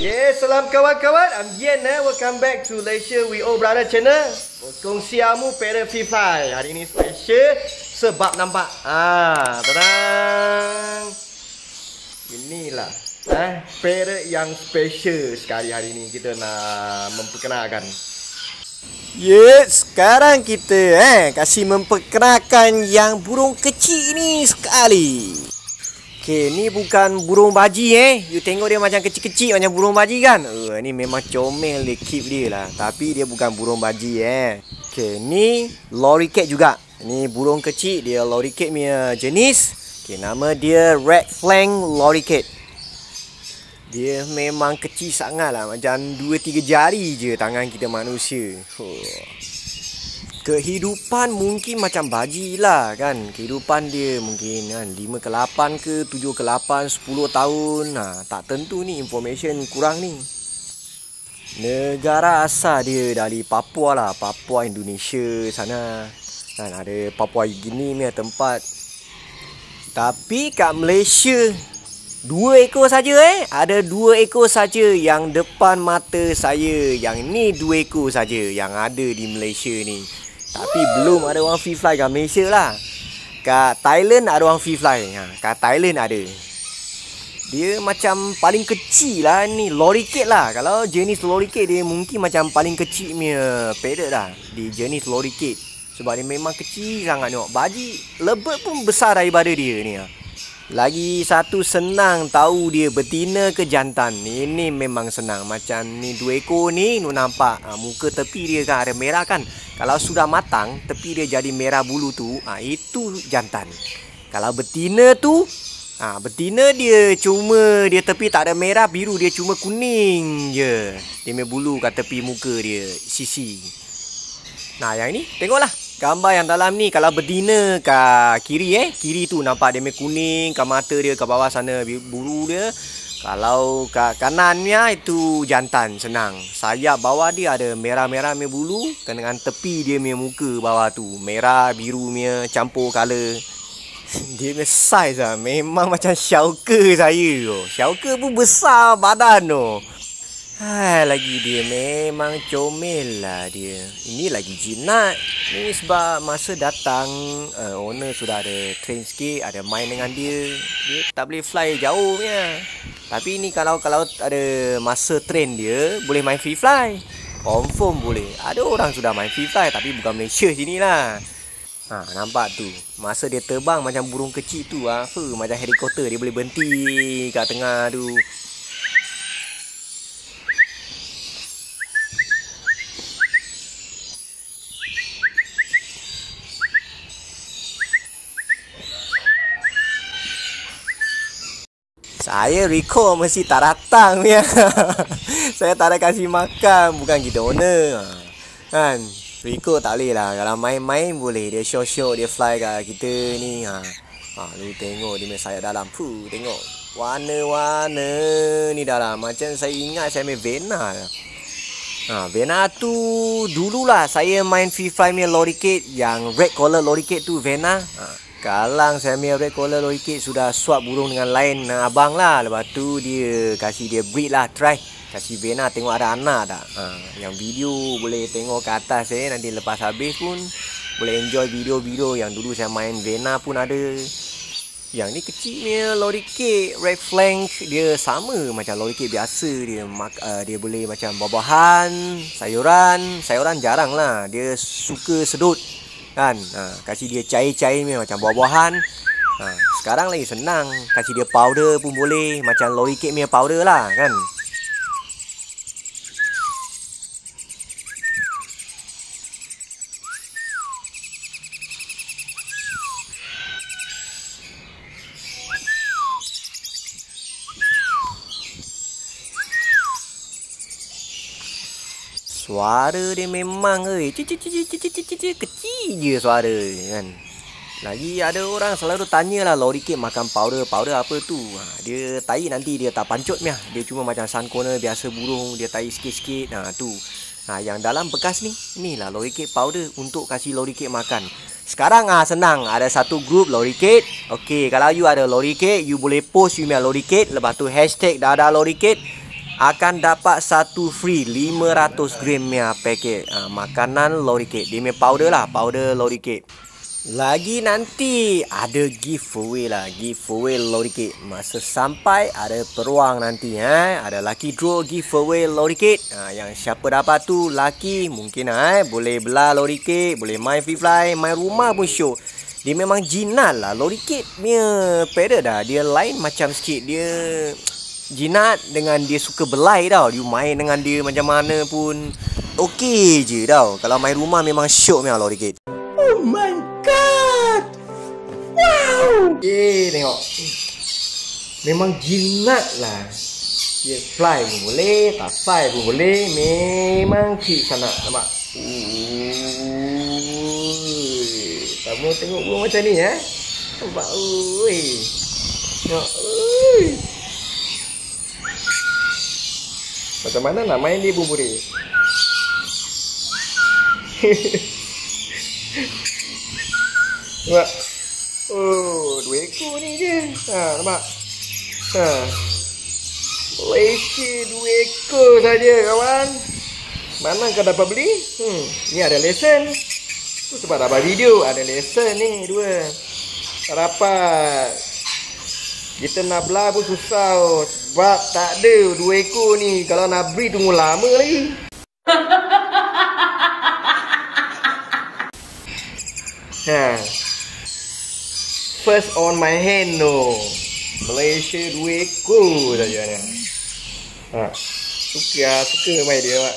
Yes, salam kawan-kawan. I'm Yen eh. Welcome back to Malaysia We All Brother channel. Kongsi amu parent free fly. Hari ini special sebab nampak. Ah, tadang. Inilah eh parent yang special sekali hari ini kita nak memperkenalkan. Yes, sekarang kita eh kasih memperkenalkan yang burung kecil ni sekali. Okay, ni bukan burung baji eh. You tengok dia macam kecil-kecil macam burung baji kan? Uh, ni memang comel dia keep dia lah. Tapi dia bukan burung baji eh. Okay, ni lorikeet juga. Ni burung kecil dia lorikeet punya jenis. Okay, nama dia red flank lorikeet. Dia memang kecil sangat lah. Macam 2-3 jari je tangan kita manusia. Oh. Kehidupan mungkin macam baji lah kan? Kehidupan dia mungkin kan? 5 ke 8 ke 7 ke 8 10 tahun. Ha, Tak tentu ni information kurang ni. Negara asal dia dari Papua lah. Papua Indonesia sana. Kan Ada Papua Gini ni tempat. Tapi kat Malaysia Dua ekor saja eh. Ada dua ekor saja yang depan mata saya. Yang ni dua ekor saja yang ada di Malaysia ni. Tapi belum ada orang free fly kat Malaysia lah. Kat Thailand ada orang free fly. Ha, kat Thailand ada. Dia macam paling kecil lah ni. Lorikeet lah. Kalau jenis lorikeet dia mungkin macam paling kecil punya parrot lah. Di jenis lorikeet. Sebab dia memang kecil sangat tengok. Baji lebet pun besar daripada dia ni lah. Lagi satu senang tahu dia betina ke jantan. Ini memang senang. Macam ni dua ekor ni nu nampak ha, muka tepi dia kan ada merah kan. Kalau sudah matang tepi dia jadi merah bulu tu, ha, itu jantan. Kalau betina tu ha, betina dia cuma dia tepi tak ada merah biru dia cuma kuning je. Dia punya bulu kat tepi muka dia sisi. Nah yang ini tengoklah. Gambar yang dalam ni kalau berdina ke kiri eh Kiri tu nampak dia kuning ke mata dia ke bawah sana bulu dia. Kalau ke kanannya itu jantan senang. Sayap bawah dia ada merah-merah punya bulu Dengan tepi dia punya muka bawah tu. Merah biru punya campur color Dia punya size lah Memang macam syauka saya tu. Syauka pun besar badan tu Ha, lagi dia memang comel lah dia. Ini lagi jinak. Ni sebab masa datang uh, owner sudah ada train sikit, ada main dengan dia. Dia tak boleh fly jauh punya. Tapi ni kalau kalau ada masa train dia boleh main free fly. Confirm boleh. Ada orang sudah main free fly tapi bukan Malaysia sini lah. Ha, nampak tu. Masa dia terbang macam burung kecil tu ha, macam helikopter dia boleh berhenti kat tengah tu. Saya Rico mesti tak datang ya. Saya tak ada kasih makan Bukan kita owner Kan? Rico tak boleh lah. Kalau main-main boleh. Dia show-show Dia fly kat kita ni. Ha. ha lu tengok dia main sayap dalam. Puh tengok. Warna-warna ni dalam. Macam saya ingat saya main Vena. Ha, Vena tu dululah saya main free fly punya lorikeet yang red collar lorikeet tu Vena. Ha, Kalang punya red collar lorikeet sudah swap burung dengan lain dengan abang lah. Lepas tu dia kasih dia breed lah, try. Kasih Vena tengok ada anak tak. Ha, yang video boleh tengok ke atas eh. Nanti lepas habis pun boleh enjoy video-video yang dulu saya main Vena pun ada. Yang ni kecilnya lorikeet red flank dia sama macam lorikeet biasa dia mak, uh, dia boleh macam buah-buahan, sayuran, sayuran jarang lah. Dia suka sedut kan? Ha, kasih dia cair-cair macam buah-buahan. Ha, sekarang lagi senang. Kasih dia powder pun boleh. Macam lori cake punya powder lah kan Suara dia memang eh kecil je suara kan. Lagi ada orang selalu tanya lah Lorikeet makan powder Powder apa tu ha, Dia tai nanti dia tak pancut meh. Dia cuma macam sun corner biasa burung Dia tai sikit-sikit ha, tu. Ha, yang dalam bekas ni, inilah lorikit powder untuk kasih lorikit makan. Sekarang ah senang, ada satu grup lorikit. Okey, kalau you ada lorikit, you boleh post you punya lorikit, lepas tu hashtag dah ada lorikit akan dapat satu free 500 gram punya paket ha, makanan lorikit. Dia punya powder lah, powder lorikit. Lagi nanti ada giveaway lah Giveaway lori kit Masa sampai ada peluang nanti eh. Ada lucky draw giveaway lori kit ha, Yang siapa dapat tu lucky Mungkin eh. Boleh belah lori kit Boleh main free fly Main rumah pun show Dia memang jinat lah Lori kit punya pedal dah Dia lain macam sikit Dia jinat dengan dia suka belai tau You main dengan dia macam mana pun Okey je tau Kalau main rumah memang syok memang lori kit Oh my god. Wow. Eh, tengok. Memang jinak lah. Dia fly pun boleh, tak fly pun boleh. Memang cute sangat. Nampak? Kamu tengok burung macam ni eh. Nampak? Ui. Tengok. Macam mana nak main dia pun boleh. Nampak? Oh, dua ekor ni je. Ha, nampak? Ha. Malaysia dua ekor saja kawan. Mana kau dapat beli? Hmm, ni ada lesen. Tu sebab dapat video, ada lesen ni dua. Tak dapat. Kita nak belah pun susah oh. Sebab tak ada dua ekor ni. Kalau nak beri tunggu lama lagi. Ha. First on my hand no. Malaysia dua ekor saja ni. Ha. Suka ah, suka main dia mak.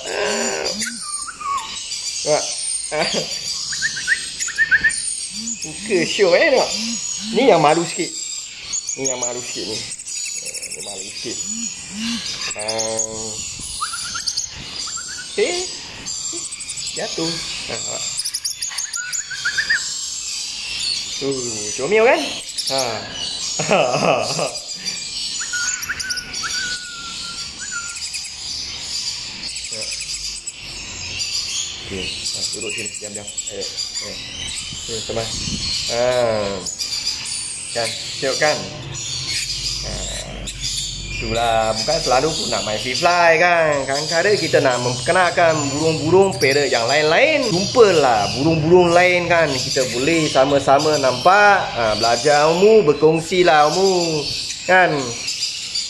Ha. Ha. Suka show eh nak. Ni yang malu sikit. Ni yang malu sikit ni. Eh, malu sikit. Um, eh. Jatuh. Ha. ha. Uh, comel kan? Ha. Okey, ha, duduk sini diam-diam. Eh, eh. Sini teman. Ha. Kan, tengok kan? Itulah, bukan selalu pun nak main free fly kan. Kadang-kadang kita nak memperkenalkan burung-burung parrot yang lain-lain. Jumpalah burung-burung lain kan. Kita boleh sama-sama nampak. Ha, belajar ilmu, berkongsilah ilmu. Kan?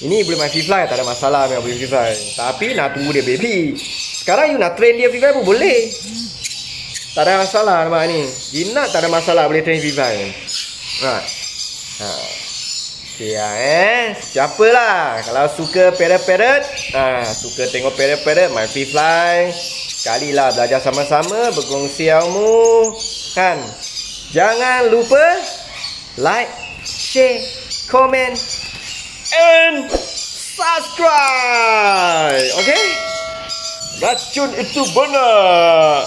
Ini boleh main free fly, tak ada masalah memang boleh free fly. Tapi nak tunggu dia baby. Sekarang you nak train dia free fly pun boleh. Tak ada masalah nampak ni. Jinak tak ada masalah boleh train free fly. Ha. Ha. Okay lah eh. Siapa lah? Kalau suka parrot-parrot ha, Suka tengok parrot-parrot Main free fly. Sekali lah belajar sama-sama Berkongsi ilmu. Kan? Jangan lupa Like Share Comment And Subscribe. Okay Racun itu benar.